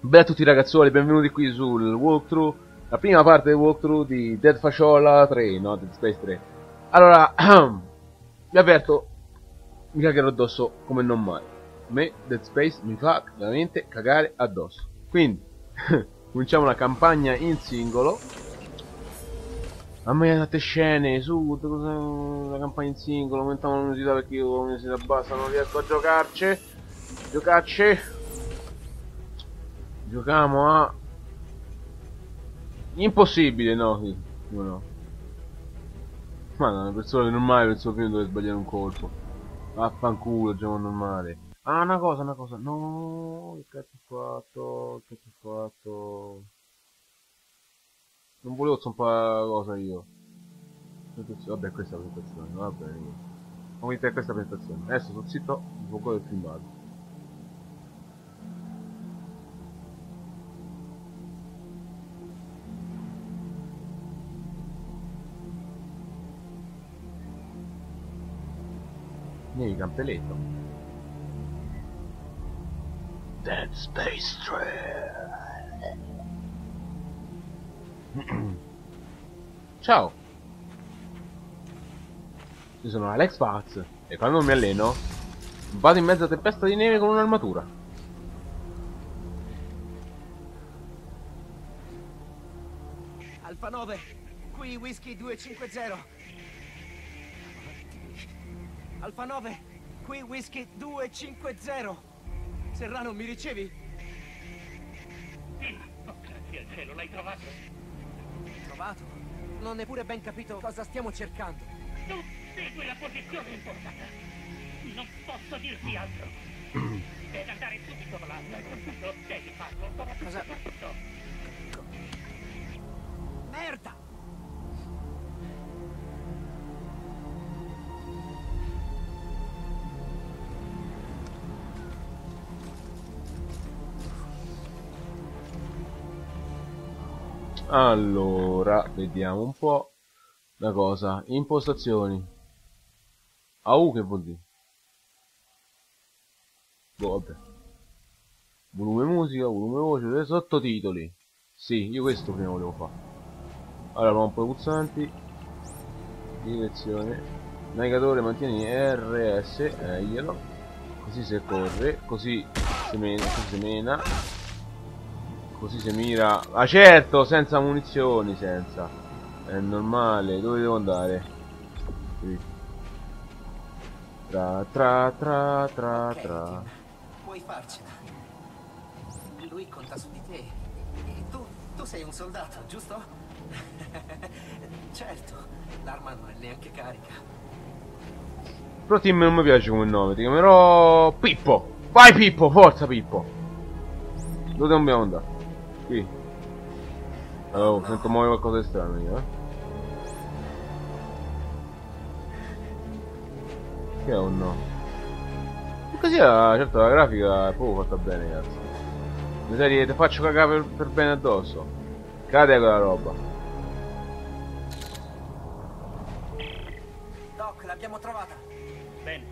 Bella a tutti ragazzuoli, benvenuti qui sul walkthrough, la prima parte del walkthrough di Dead Fasciola 3, no, Dead Space 3. Allora, vi avverto, mi cagherò addosso come non mai. A me Dead Space mi fa veramente cagare addosso. Quindi, cominciamo la campagna in singolo. A me tante scene, su, la campagna in singolo, aumentiamo l'università perché io l'università bassa non riesco a giocarci. Giocarci. Giochiamo a... Impossibile, no, sì. no, no. Ma no, una persona normale penso prima dove sbagliare un colpo. Vaffanculo, gioco normale. Ah, una cosa, una cosa. No, che cazzo ho fatto? Che cazzo ho fatto? Non volevo zompare la cosa io. Vabbè, questa è la presentazione, va bene. Come questa presentazione. Adesso sto zitto, mi fuoco del filmato. Nei campeletto. Dead Space 3. Ciao. Io sono Alex Faz e quando mi alleno vado in mezzo a tempesta di neve con un'armatura. Alfa 9, qui Whisky 250. Alfa 9, qui Whisky 250. Serrano, mi ricevi? Oh, grazie al cielo, l'hai trovato? Trovato? Non neppure ben capito cosa stiamo cercando. Tu segui la posizione impostata. Non posso dirti altro. Deve andare subito là. Tutto, devi farlo. Cosa? Merda! Allora, vediamo un po' la cosa. Impostazioni. AU che vuol dire? Boh, vabbè. Volume musica, volume voce, sottotitoli. Sì, io questo prima volevo fare. Allora, un po' i pulsanti. Direzione. Navigatore mantieni RS, eh, glielo. Così si corre, così si mena, così si mena. Così si mira. Ah certo, senza munizioni, senza. È normale, dove devo andare? Qui. Tra tra tra tra tra. Puoi farcela. Lui conta su di te. E tu, tu sei un soldato, giusto? certo, l'arma non è neanche carica. Però Tim non mi piace come nome, ti chiamerò Pippo. Vai Pippo, forza Pippo. Dove dobbiamo andare? Qui. Oh, sento muovere qualcosa di strano io, eh. Che è un no? E così la, certo la grafica è proprio fatta bene, cazzo. Mi serie ti faccio cagare per, per bene addosso. Cade quella roba. Doc, l'abbiamo trovata. Bene.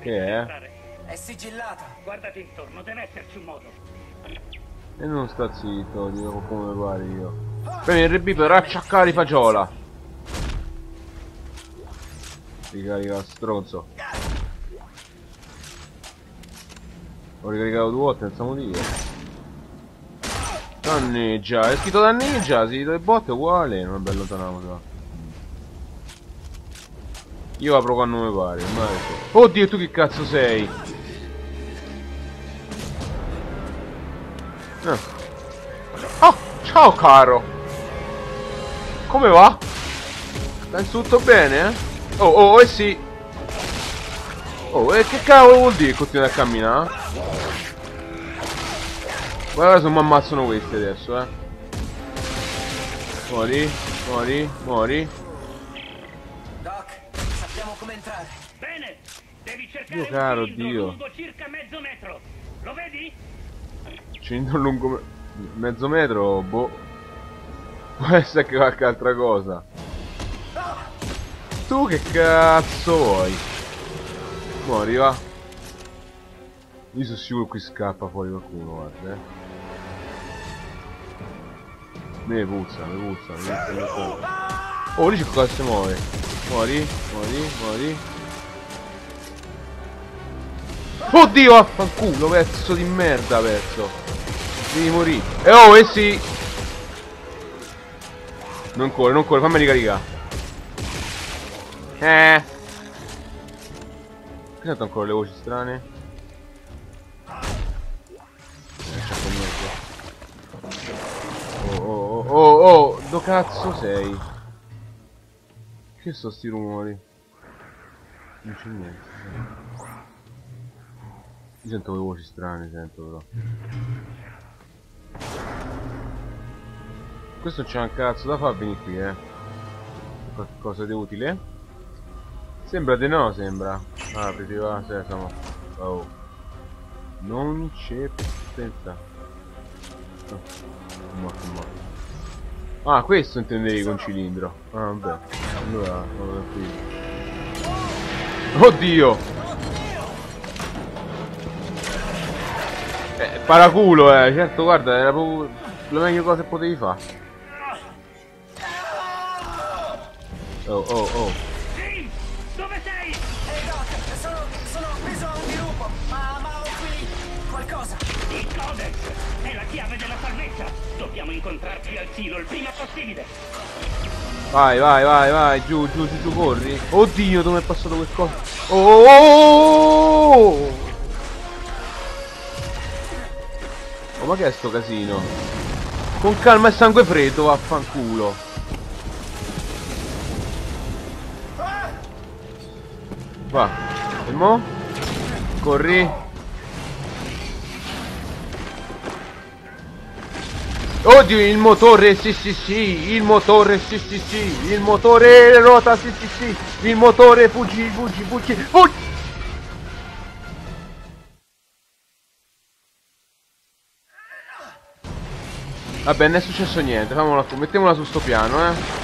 Che è? Entrare. È sigillata. Guardati intorno, deve esserci un modo. E non sta zitto, dico come pare io. Prendi il RB per acciaccare fagiola. Ricarica stronzo. Ho ricaricato due volte senza motivo. Danneggia, è scritto danneggia, si do i botte è uguale, non è bello lontano. Io apro quando mi pare, so. Oddio, tu che cazzo sei? Eh. Oh, ciao caro. Come va? Stai tutto bene? eh? Oh, oh, eh sì. Oh, e che cavolo vuol dire continuare a camminare? Guarda se mi ammazzano questi adesso, eh. Muori, muori, muori. Doc, sappiamo come entrare. Bene. Devi cercare Dio caro Dio. lungo circa mezzo metro. Lo vedi? Cilindro lungo me- mezzo metro, boh. Può essere che qualche altra cosa. Tu che cazzo vuoi? Muori va. Io sono sicuro che qui scappa fuori qualcuno, guarda eh. Me puzza, me puzza, me puzza. Oh, lì c'è cosa si muove. Muori, muori, muori. Oddio, affanculo, pezzo di merda, pezzo. Devi morire. E oh, eh sì. Non corre, non corre, fammi ricaricare. Eh. Che sento ancora le voci strane? Eh. Oh, oh, oh, oh, oh, do cazzo sei? Che sono sti rumori? Non c'è niente. Io sento le voci strane, sento però. Questo c'è un cazzo da far venire qui, eh. Qualcosa di utile? Sembra di no, sembra. Ah, apriti va, sesamo. Oh. Non c'è pensa. Oh. Morto, morto. Ah, questo intendevi con cilindro. Ah, vabbè. Allora, vado qui. Oddio! Eh, paraculo, eh. Certo, guarda, era proprio la meglio cosa che potevi fare. Oh, oh, oh. Jim, dove sei? Ehi Doc, sono, sono appeso a un dirupo, ma, ma ho qui qualcosa. Il Codex è la chiave della salvezza. Dobbiamo incontrarci al silo il prima possibile. Vai, vai, vai, vai, giù, giù, giù, giù, corri. Oddio, dove è passato quel coso? Oh, oh, oh, oh, ma che è sto casino? Con calma e sangue freddo, vaffanculo. Va, e mo? Corri. Oddio, il motore, sì sì sì, il motore, sì sì sì, il motore rota, sì sì sì, il motore, fuggi, fuggi, fuggi, fuggi! Vabbè, non è successo niente, famola mettiamola su sto piano, eh.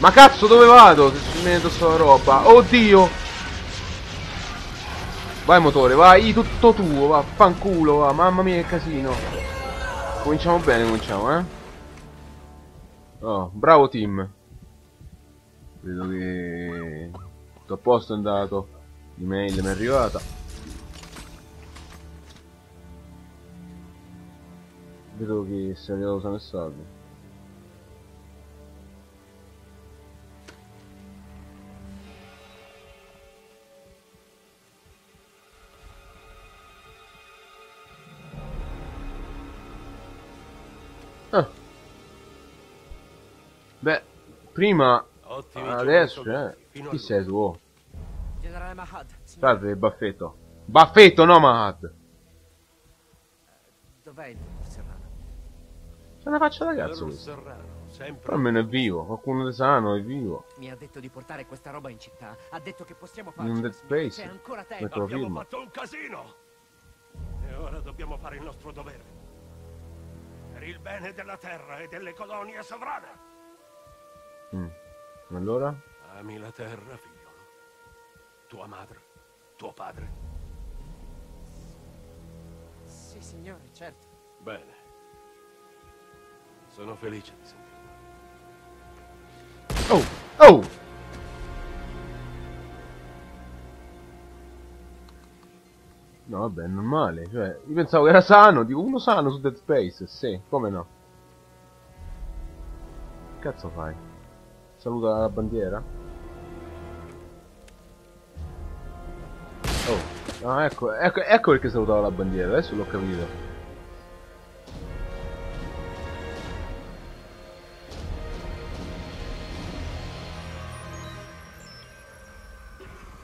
Ma cazzo, dove vado? Se ci metto sta roba, oddio! Vai motore, vai, tutto tuo, va, fanculo, va, mamma mia che casino. Cominciamo bene, cominciamo, eh. Oh, bravo team. Vedo che tutto a posto è andato. L'email mi è arrivata. Vedo che si è arrivato questo messaggio. Beh, prima Ottimi adesso, eh. soldati, fino Chi sei tu? Generale Mahad, signor, Salve, Baffetto. Baffetto, no Mahad. dov'è il Serrano? C'è una faccia da cazzo sempre Però almeno è vivo. Qualcuno di sano è vivo. Mi ha detto di portare questa roba in città. Ha detto che possiamo In un farcela, Dead. Space. C'è ancora tempo. Abbiamo firma. fatto un casino. E ora dobbiamo fare il nostro dovere. Per il bene della terra e delle colonie sovrane. Mm. Allora? Ami la terra, figliolo. Tua madre, tuo padre. Sì, signore, certo. Bene. Sono felice di sentirlo. Oh! Oh! No, vabbè, è normale. Cioè, io pensavo che era sano. Dico, uno sano su Dead Space. Sì, come no? Che cazzo fai? Saluta la bandiera? Oh, ah, ecco, ecco, ecco perché salutava la bandiera. Adesso l'ho capito.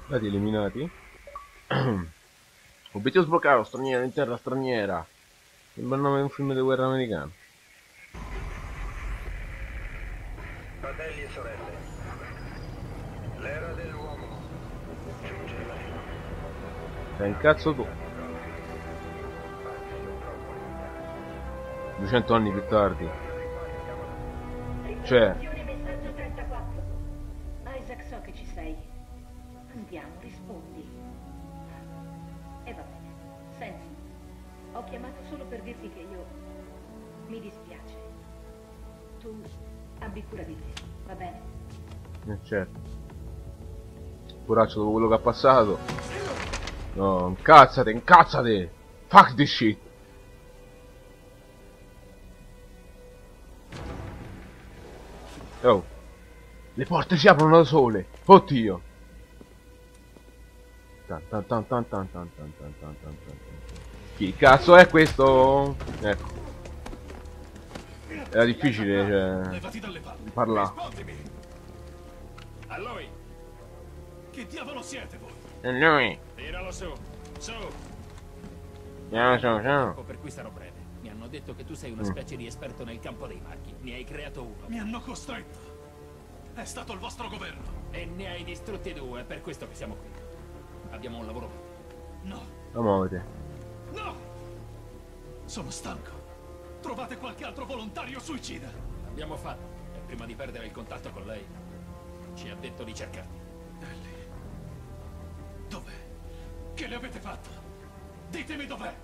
Stati eliminati. Obiettivo sbloccato, straniera in terra straniera. Sembra il nome di un film di guerra americano. Fratelli e sorelle, l'era dell'uomo giunge. Sei in cazzo tu. 200 anni più tardi. Cioè, Attenzione, messaggio 34. Isaac, so che ci sei. Andiamo, rispondi. E va bene. Senti, ho chiamato solo per dirti che io Mi dispiace. Tu abbi cura di te, va bene? Eh, certo. Poraccio dopo quello che ha passato. No, incazzate, incazzate! Fuck this shit! Oh. Le porte si aprono da sole! Oddio! Tan tan tan tan tan tan tan tan tan. Chi cazzo è questo? Ecco. Era difficile, cioè, Levati dalle palle. parlare. A lui. Che diavolo siete voi? E lui? Tiralo su. Su. Ciao, ciao, ciao. Ecco, per cui sarò breve. Mi hanno detto che tu sei una specie di esperto nel campo dei marchi. Ne hai creato uno. Mi hanno costretto. È stato il vostro governo. E ne hai distrutti due, è per questo che siamo qui. Abbiamo un lavoro. No. La muovete. No. Sono stanco. Trovate qualche altro volontario suicida. Abbiamo fatto. E prima di perdere il contatto con lei, ci ha detto di cercarti. Ellie. Dov'è? Che le avete fatto? Ditemi dov'è.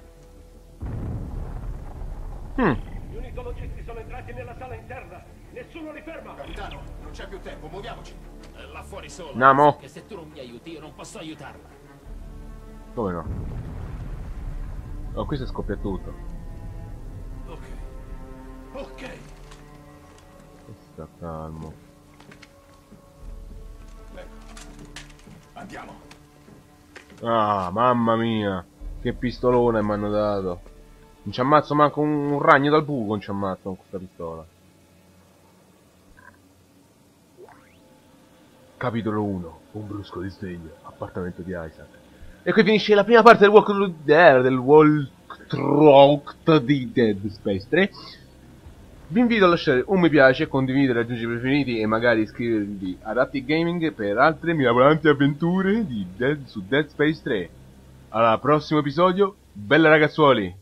Hmm. Gli unicologisti sono entrati nella sala interna. Nessuno li ferma. Capitano, non c'è più tempo, muoviamoci. È là fuori solo. Andiamo. Che se tu non mi aiuti, io non posso aiutarla. Come no? Oh, qui si scoppia tutto. Ok. Sta calmo. Ecco. Andiamo. Ah, mamma mia. Che pistolone mi hanno dato. Non ci ammazzo manco un, un ragno dal buco, non ci ammazzo con questa pistola. Capitolo 1. Un brusco risveglio. Appartamento di Isaac. E qui finisce la prima parte del walkthrough del walkthrough di Dead Space 3. Vi invito a lasciare un mi piace, condividere, aggiungere preferiti e magari iscrivervi ad Attic Gaming per altre mirabolanti avventure Dead, su Dead Space 3. Al prossimo episodio, bella ragazzuoli!